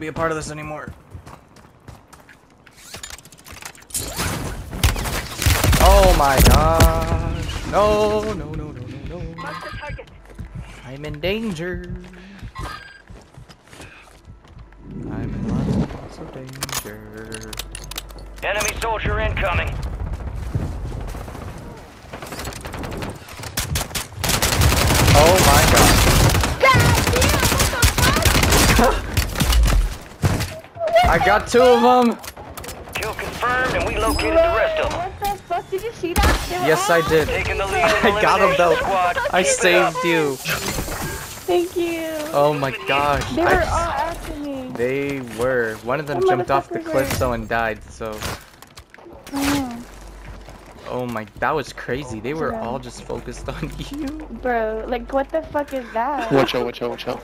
be a part of this anymore. Oh my gosh. No, no, no, no, no, no. Mark the target. I'm in danger. I'm in lots and lots of danger. Enemy soldier incoming. Oh my god. I got two of them. Kill confirmed, and we located the rest of them. What the fuck? Did you see that? They were Yes, I did. The lead in the I got him though. squad. I Keep it up. saved you. Thank you. Oh my gosh. They were I- all after me. They were. One of them The jumped off the cliff were- though and died, so. Mm, Oh my, that was crazy. They were Yeah. all just focused on you. bro, like what the fuck is that? Watch out, watch out, watch out.